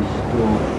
estou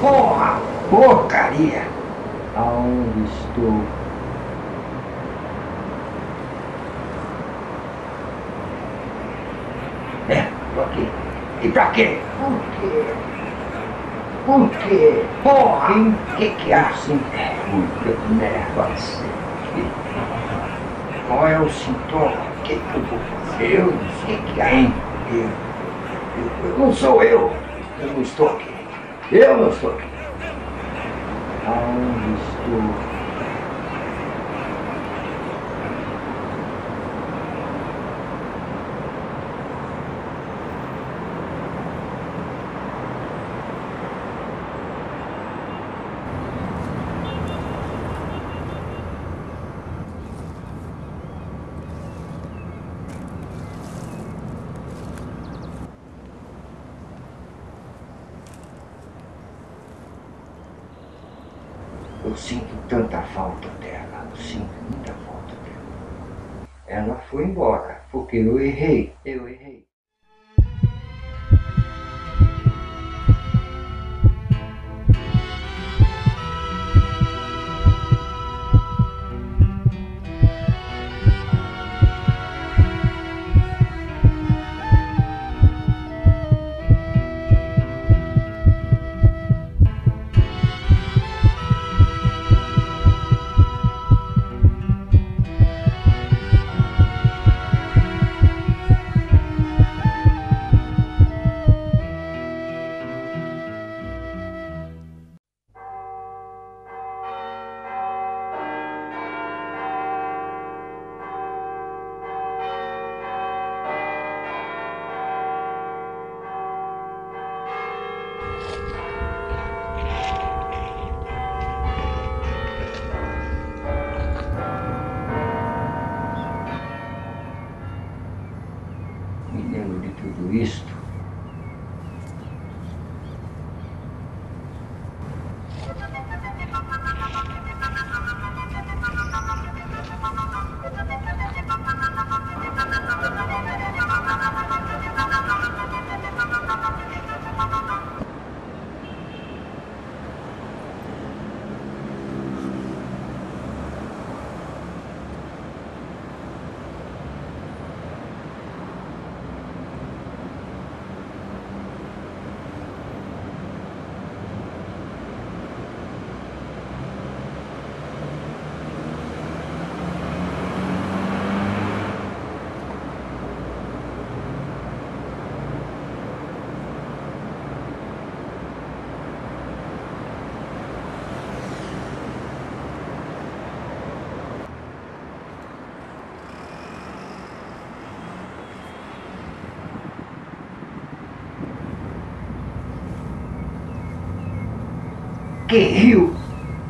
porra, porcaria. Então, Aonde estou? É, tô aqui. E pra quê? Por quê? Por quê? Porra! Quem que que há? Sim. Puta merda. Qual é o sintoma? O que, que eu vou fazer? Eu não sei. Quem? Eu, eu, eu não sou eu. Eu não estou aqui. Eu não estou aqui. Aonde estou? Eu sinto tanta falta dela. Eu sinto muita falta dela. Ela foi embora porque eu errei. Eu errei. Tudo isto. Que rio?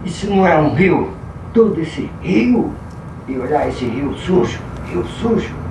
Isso não é um rio? Todo esse rio? E olhar esse rio sujo, rio sujo.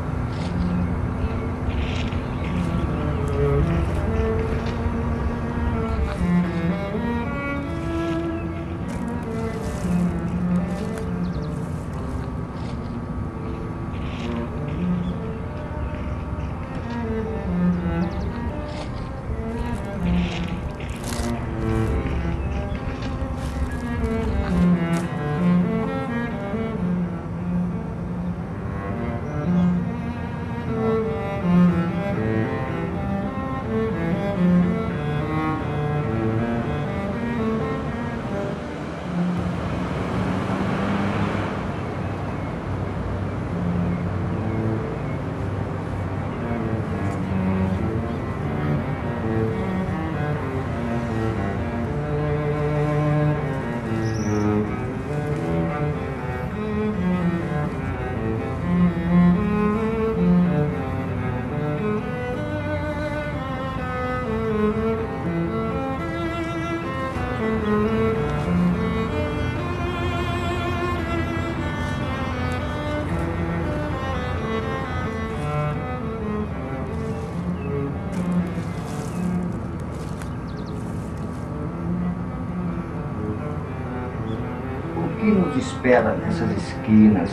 Espera nessas esquinas?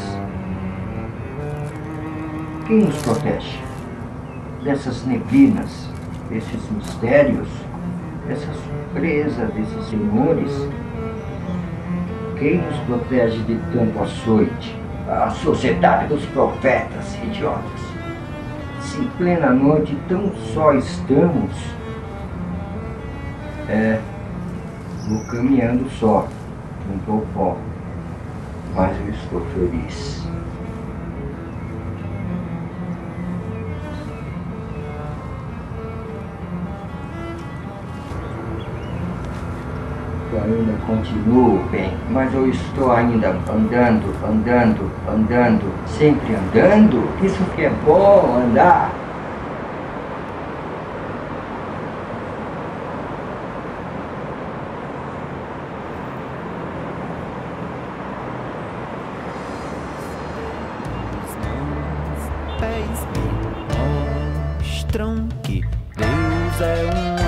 Quem nos protege? Dessas neblinas, desses mistérios, dessa surpresa desses senhores Quem nos protege de tanto açoite? A sociedade dos profetas, idiotas. Se em plena noite tão só estamos, é, vou caminhando só, junto ao pó, mas eu estou feliz. Eu ainda continuo bem, mas eu estou ainda andando, andando, andando, sempre andando. Isso que é bom andar. Mostram que Deus é um